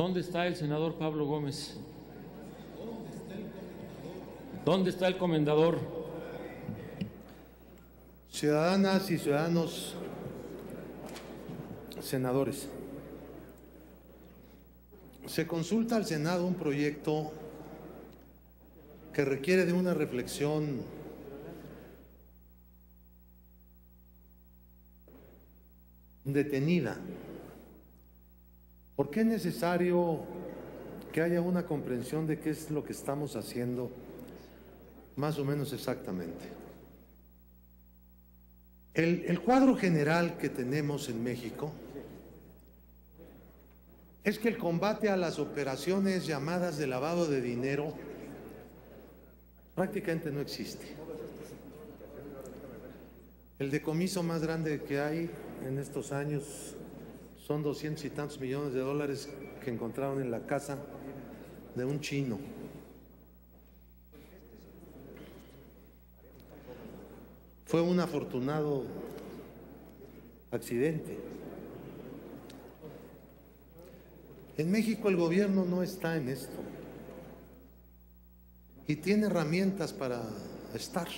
¿Dónde está el senador Pablo Gómez? ¿Dónde está el comendador? Ciudadanas y ciudadanos, senadores, se consulta al Senado un proyecto que requiere de una reflexión detenida. ¿Por qué es necesario que haya una comprensión de qué es lo que estamos haciendo más o menos exactamente? El, el cuadro general que tenemos en México es que el combate a las operaciones llamadas de lavado de dinero prácticamente no existe. El decomiso más grande que hay en estos años son doscientos y tantos millones de dólares que encontraron en la casa de un chino. Fue un afortunado accidente. En México el gobierno no está en esto y tiene herramientas para estar.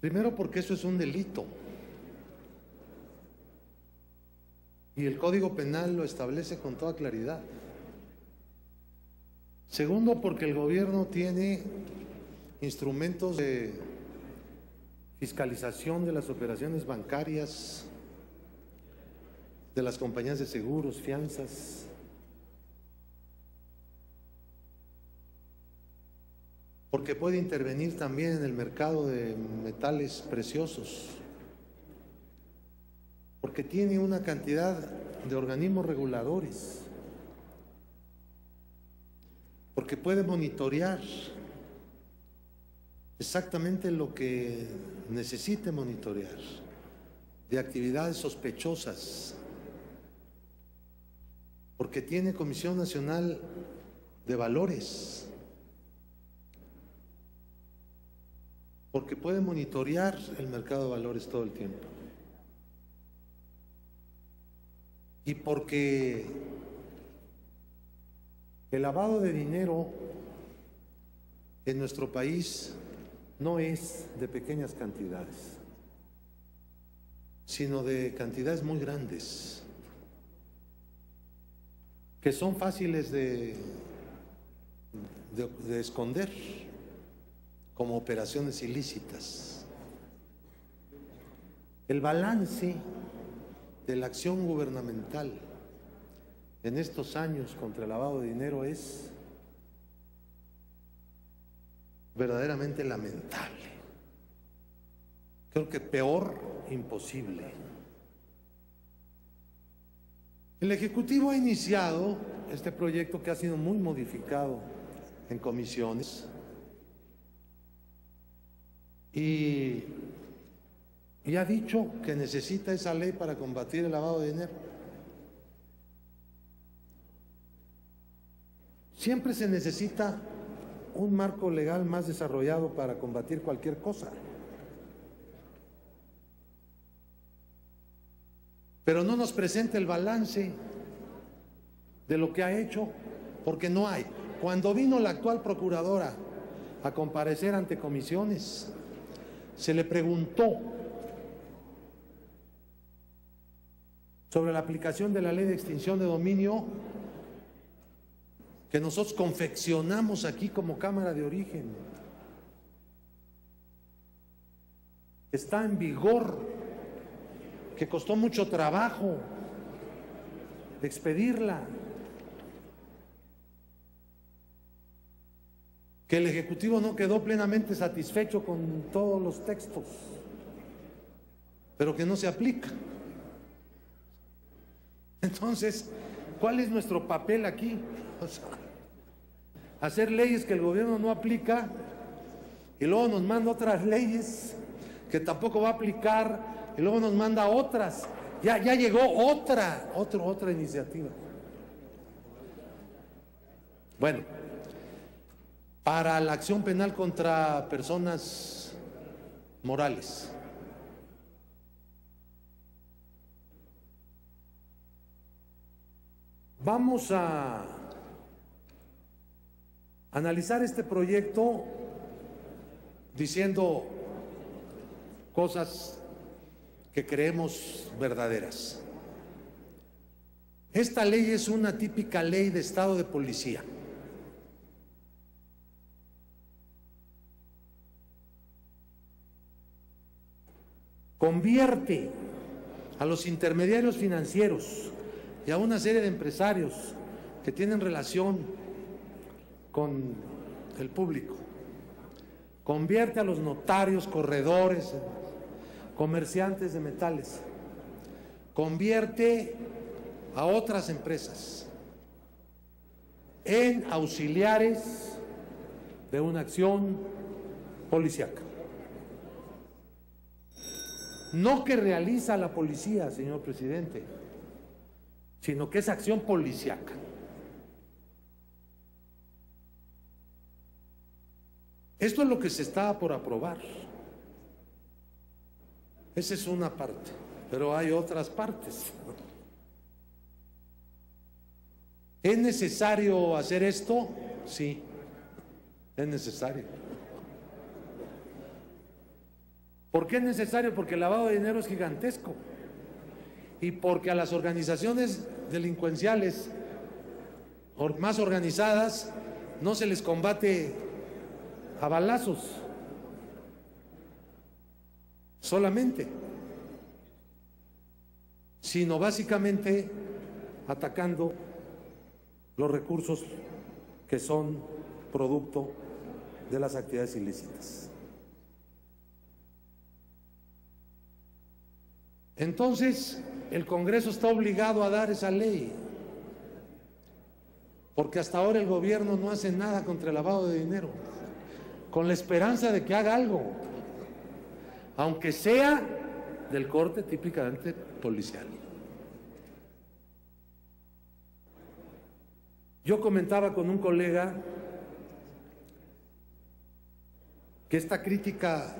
Primero porque eso es un delito. Y el Código Penal lo establece con toda claridad. Segundo porque el gobierno tiene instrumentos de fiscalización de las operaciones bancarias, de las compañías de seguros, fianzas. Porque puede intervenir también en el mercado de metales preciosos. Porque tiene una cantidad de organismos reguladores. Porque puede monitorear exactamente lo que necesite monitorear de actividades sospechosas, porque tiene Comisión Nacional de Valores, porque puede monitorear el mercado de valores todo el tiempo, y porque el lavado de dinero en nuestro país no es de pequeñas cantidades, sino de cantidades muy grandes, que son fáciles de, de, de esconder como operaciones ilícitas. El balance de la acción gubernamental en estos años contra el lavado de dinero es verdaderamente lamentable. Creo que peor imposible. El Ejecutivo ha iniciado este proyecto que ha sido muy modificado en comisiones y, y ha dicho que necesita esa ley para combatir el lavado de dinero. Siempre se necesita un marco legal más desarrollado para combatir cualquier cosa. Pero no nos presenta el balance de lo que ha hecho, porque no hay. Cuando vino la actual procuradora a comparecer ante comisiones, se le preguntó sobre la aplicación de la ley de extinción de dominio que nosotros confeccionamos aquí como Cámara de Origen. Está en vigor, que costó mucho trabajo expedirla, que el Ejecutivo no quedó plenamente satisfecho con todos los textos, pero que no se aplica. Entonces, ¿cuál es nuestro papel aquí? Hacer leyes que el gobierno no aplica y luego nos manda otras leyes que tampoco va a aplicar y luego nos manda otras. Ya, ya llegó otra, otro, otra iniciativa. Bueno, para la acción penal contra personas morales. Vamos a analizar este proyecto diciendo cosas que creemos verdaderas. Esta ley es una típica ley de estado de policía. Convierte a los intermediarios financieros y a una serie de empresarios que tienen relación con el público. Convierte a los notarios, corredores, comerciantes de metales. Convierte a otras empresas en auxiliares de una acción policíaca. No que realiza la policía, señor presidente, sino que es acción policíaca. Esto es lo que se está por aprobar. Esa es una parte, pero hay otras partes. ¿Es necesario hacer esto? Sí, es necesario. ¿Por qué es necesario? Porque el lavado de dinero es gigantesco y porque a las organizaciones delincuenciales más organizadas no se les combate a balazos solamente, sino básicamente atacando los recursos que son producto de las actividades ilícitas. Entonces, el Congreso está obligado a dar esa ley, porque hasta ahora el gobierno no hace nada contra el lavado de dinero, con la esperanza de que haga algo, aunque sea del corte típicamente policial. Yo comentaba con un colega que esta crítica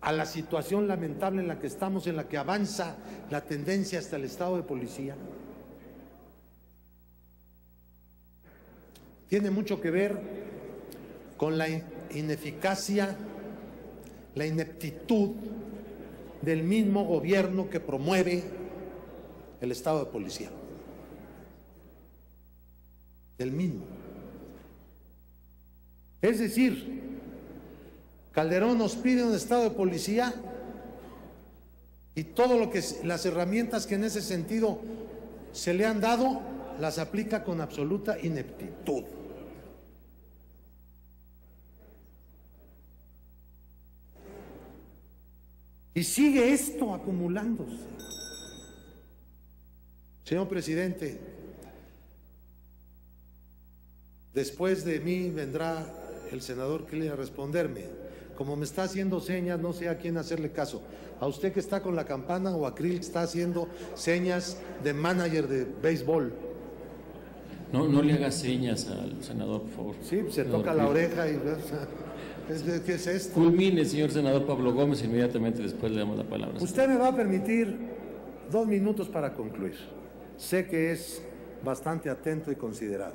a la situación lamentable en la que estamos, en la que avanza la tendencia hasta el estado de policía, tiene mucho que ver con la ineficacia, la ineptitud del mismo gobierno que promueve el estado de policía. Del mismo. Es decir, Calderón nos pide un estado de policía y todo lo que las herramientas que en ese sentido se le han dado las aplica con absoluta ineptitud. Y sigue esto acumulándose. Señor presidente, después de mí vendrá el senador que a responderme. Como me está haciendo señas, no sé a quién hacerle caso. A usted que está con la campana o a Krill que está haciendo señas de manager de béisbol. No, no le haga señas al senador, por favor. Sí, se toca la oreja y... ¿Qué es esto? Culmine, señor senador Pablo Gómez, inmediatamente después le damos la palabra. Usted me va a permitir dos minutos para concluir. Sé que es bastante atento y considerado.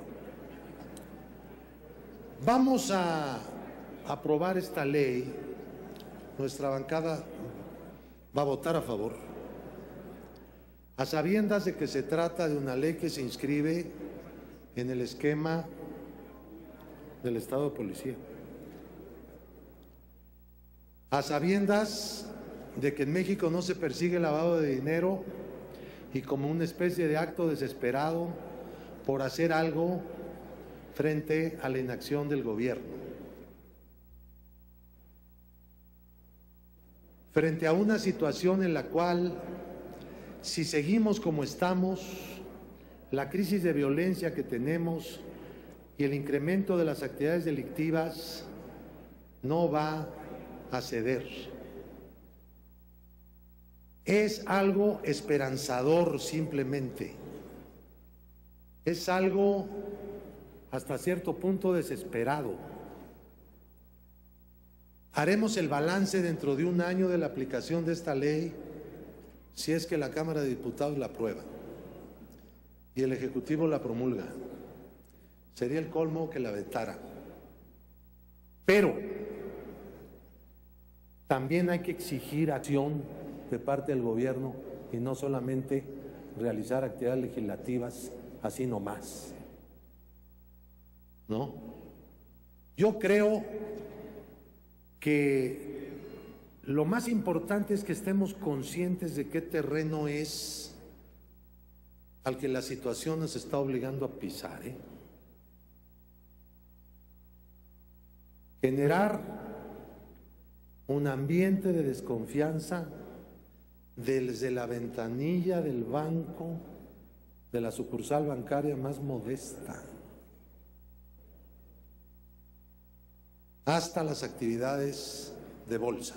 Vamos a aprobar esta ley, nuestra bancada va a votar a favor, a sabiendas de que se trata de una ley que se inscribe en el esquema del Estado de Policía. A sabiendas de que en México no se persigue el lavado de dinero y como una especie de acto desesperado por hacer algo frente a la inacción del gobierno. Frente a una situación en la cual, si seguimos como estamos, la crisis de violencia que tenemos y el incremento de las actividades delictivas no va a ceder. Es algo esperanzador simplemente. Es algo hasta cierto punto desesperado. Haremos el balance dentro de un año de la aplicación de esta ley si es que la Cámara de Diputados la aprueba. y el Ejecutivo la promulga. Sería el colmo que la vetara. Pero también hay que exigir acción de parte del gobierno y no solamente realizar actividades legislativas así nomás. ¿No? Yo creo que lo más importante es que estemos conscientes de qué terreno es al que la situación nos está obligando a pisar. ¿eh? Generar un ambiente de desconfianza desde la ventanilla del banco, de la sucursal bancaria más modesta, hasta las actividades de bolsa.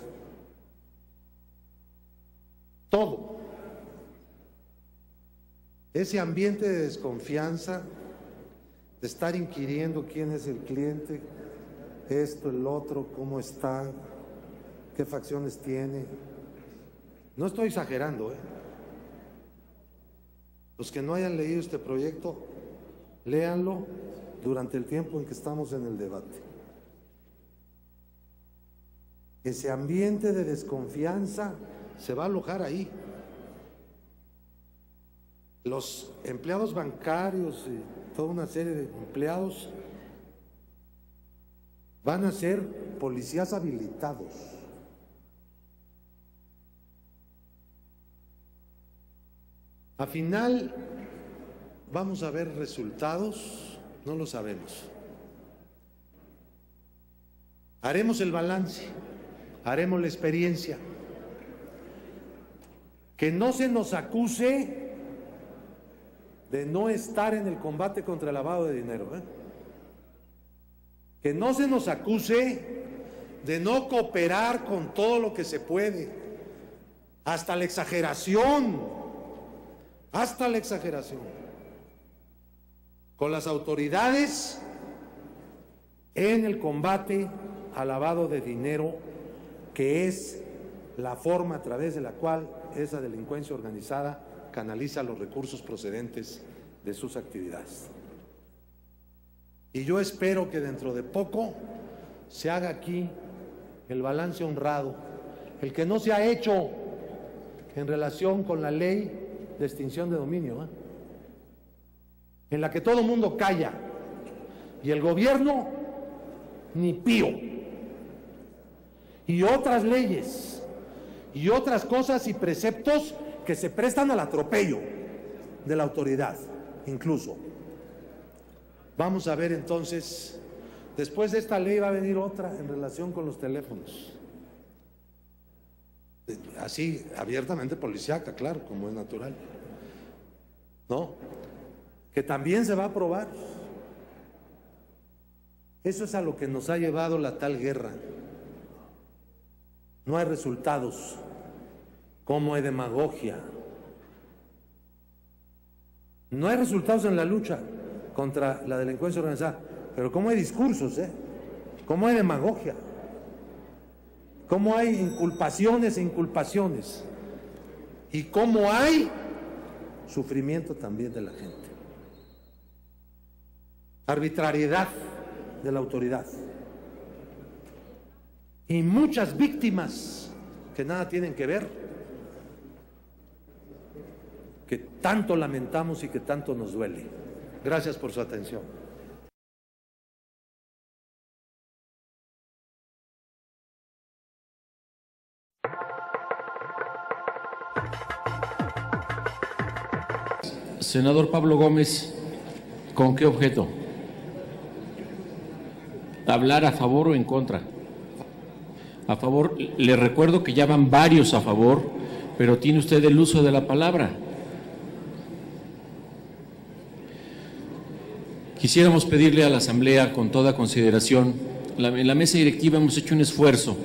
Todo. Ese ambiente de desconfianza, de estar inquiriendo quién es el cliente, esto, el otro, cómo está, qué facciones tiene. No estoy exagerando, ¿eh? Los que no hayan leído este proyecto, léanlo durante el tiempo en que estamos en el debate. Ese ambiente de desconfianza se va a alojar ahí. Los empleados bancarios y toda una serie de empleados van a ser policías habilitados. A final vamos a ver resultados, no lo sabemos. Haremos el balance, haremos la experiencia. Que no se nos acuse de no estar en el combate contra el lavado de dinero. ¿eh? Que no se nos acuse de no cooperar con todo lo que se puede, hasta la exageración, hasta la exageración, con las autoridades en el combate al lavado de dinero, que es la forma a través de la cual esa delincuencia organizada canaliza los recursos procedentes de sus actividades. Y yo espero que dentro de poco se haga aquí el balance honrado, el que no se ha hecho en relación con la ley de extinción de dominio, ¿eh? en la que todo el mundo calla y el gobierno ni pío. Y otras leyes y otras cosas y preceptos que se prestan al atropello de la autoridad, incluso. Vamos a ver entonces, después de esta ley va a venir otra en relación con los teléfonos. Así, abiertamente policiaca, claro, como es natural. ¿No? Que también se va a aprobar. Eso es a lo que nos ha llevado la tal guerra. No hay resultados como hay demagogia. No hay resultados en la lucha contra la delincuencia organizada, pero como hay discursos, ¿eh? Cómo hay demagogia. Cómo hay inculpaciones e inculpaciones. Y cómo hay sufrimiento también de la gente. Arbitrariedad de la autoridad. Y muchas víctimas que nada tienen que ver que tanto lamentamos y que tanto nos duele. Gracias por su atención. Senador Pablo Gómez, ¿con qué objeto? ¿Hablar a favor o en contra? A favor, le recuerdo que ya van varios a favor, pero tiene usted el uso de la palabra. Quisiéramos pedirle a la Asamblea, con toda consideración, en la mesa directiva hemos hecho un esfuerzo